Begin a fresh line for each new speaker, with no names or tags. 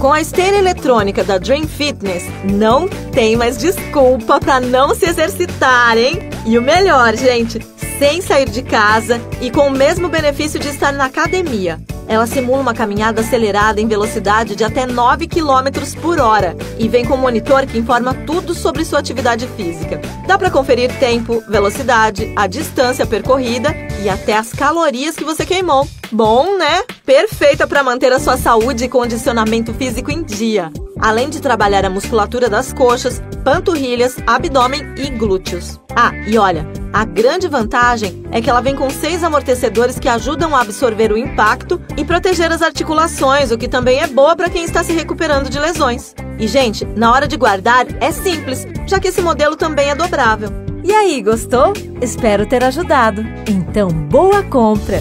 Com a esteira eletrônica da Dream Fitness, não tem mais desculpa para não se exercitar, hein? E o melhor, gente, sem sair de casa e com o mesmo benefício de estar na academia. Ela simula uma caminhada acelerada em velocidade de até 9 km por hora e vem com um monitor que informa tudo sobre sua atividade física. Dá para conferir tempo, velocidade, a distância percorrida e até as calorias que você queimou. Bom, né? Perfeita para manter a sua saúde e condicionamento físico em dia. Além de trabalhar a musculatura das coxas, panturrilhas, abdômen e glúteos. Ah, e olha, a grande vantagem é que ela vem com seis amortecedores que ajudam a absorver o impacto e proteger as articulações, o que também é boa para quem está se recuperando de lesões. E, gente, na hora de guardar é simples, já que esse modelo também é dobrável.
E aí, gostou? Espero ter ajudado. Então, boa compra!